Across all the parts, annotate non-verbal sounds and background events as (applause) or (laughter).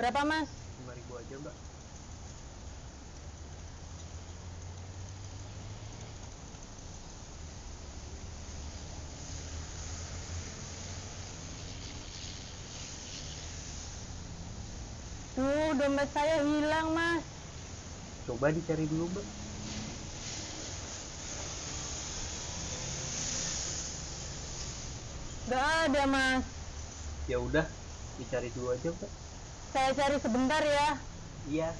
Berapa mas? 5000 aja mbak Tuh dompet saya hilang mas. coba dicari dulu mbak Gak ada mas. ya udah dicari dulu aja mbak Saya cari sebentar ya. iya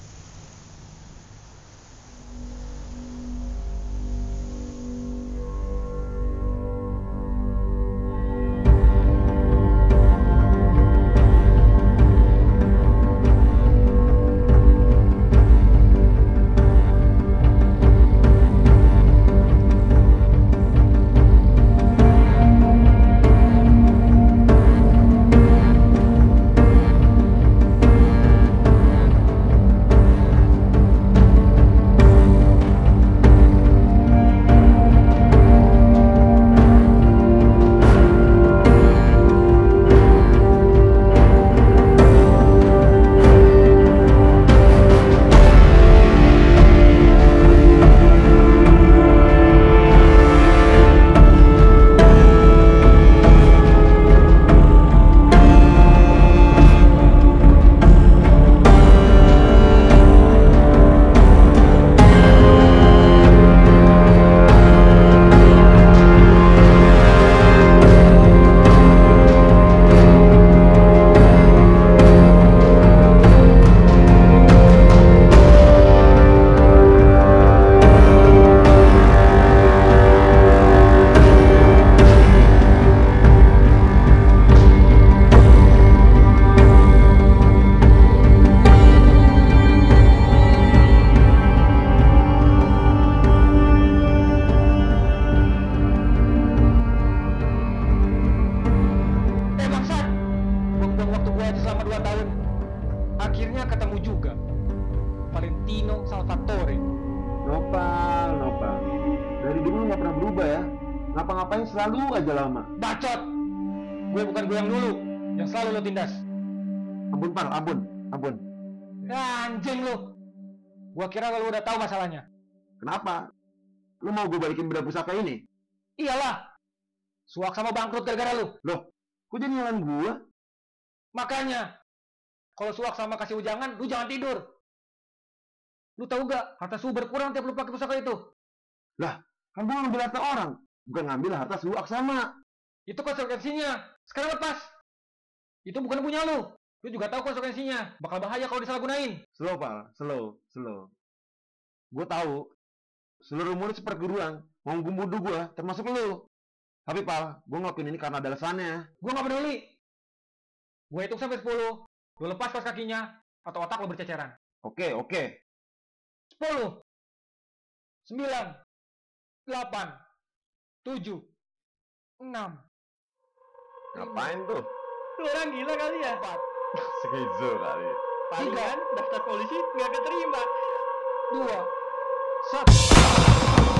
Valentino Salvatore. Nopal, Nopal. Dari dulu nggak pernah berubah ya. Ngapa-ngapain selalu aja lama. Bacot! Gue bukan gue yang dulu, yang selalu lo tindas. Ampun, Pal, ampun, ampun. Ya, anjing lo. Gua kira lo udah tahu masalahnya. Kenapa? Lu mau gue balikin benda pusaka ini? Iyalah. Suak sama bangkrut gara-gara lu. Loh, kok jadi nyalain gua? Makanya, kalau suak sama kasih ujangan, lu jangan tidur. Lu tahu gak, harta su berkurang tiap lu pakai pusaka itu. Kan gua ngambil harta orang, bukan ngambil harta suak sama. Itu konsekuensinya. Sekarang lepas. Itu bukan punya lu. Lu juga tahu konsekuensinya. Bakal bahaya kalau disalahgunain. Slow, Pal, slow, slow. Gue tahu, seluruh murid seperguruan mau membunuh gua, termasuk lu. Tapi, Pal, gue ngelakuin ini karena ada alasannya. Gua nggak peduli. Gua hitung sampai 10. Lu lepas pas kakinya, atau otak lu berceceran. Oke, oke. 10. 9. 8. 7. 6. Ngapain tuh? Lu orang gila kali ya? 4. (laughs) Skizo kali. Palingan daftar polisi nggak keterima. 2. 1.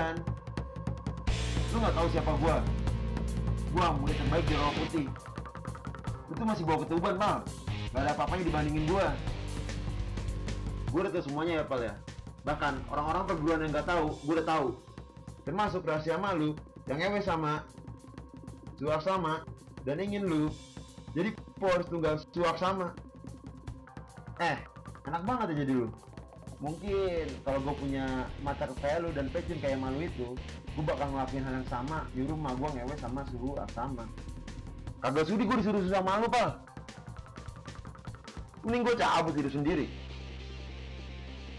Sendirian. Lu nggak tahu siapa gua. Gua murid terbaik di Rawa Putih. Itu masih bawa ketuban, Mal. Gak ada apa-apanya dibandingin gua. Gua udah tahu semuanya ya, Pal ya. Bahkan orang-orang perguruan yang nggak tahu, gua udah tahu. Termasuk rahasia malu, yang ewe sama, suak sama, dan ingin lu. Jadi harus tunggal suak sama. Eh, enak banget aja dulu mungkin kalau gue punya mata kayak lu dan pecin kayak malu itu gue bakal ngelakuin hal yang sama. Di rumah gue ngewe sama suhu sama. Kagak sudi gue disuruh susah malu pal mending gue cabut hidup sendiri.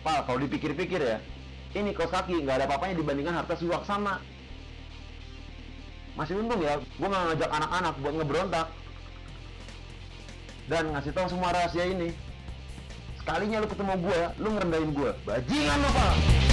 Pal kalau dipikir-pikir ya ini kos kaki nggak ada apa-apanya dibandingkan harta suwak sama. Masih untung ya gue nggak ngajak anak-anak buat ngeberontak dan ngasih tahu semua rahasia ini sekalinya lu ketemu gua, lu ngerendahin gua. Bajingan lu, Pak.